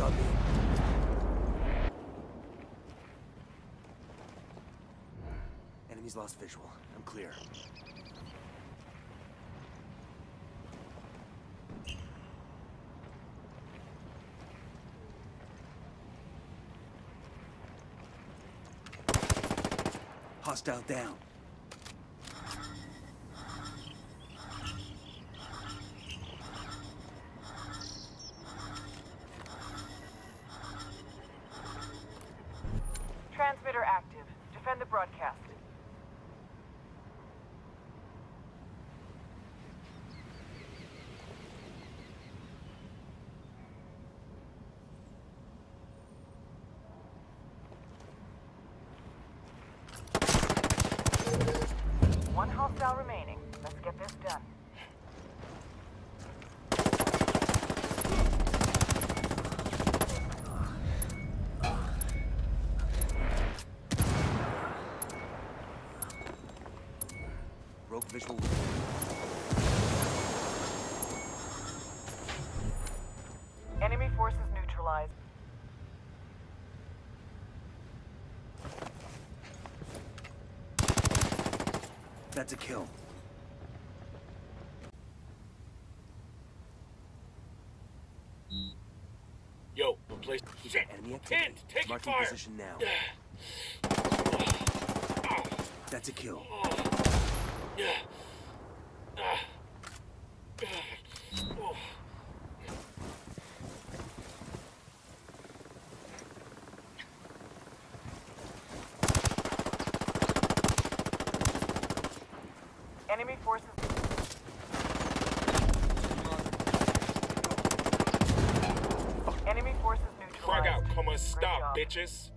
on me. Enemies lost visual. I'm clear. Hostile down. The broadcast. One hostile remaining. Let's get this done. Broke visual. Enemy forces neutralized. That's a kill. Yo, replace. Shit! Enemy activity. Hint! Take Marking fire! position now. Ah. That's a kill. Ah. Enemy forces. Enemy forces neutralized. Frag out, come on, Great stop, bitches.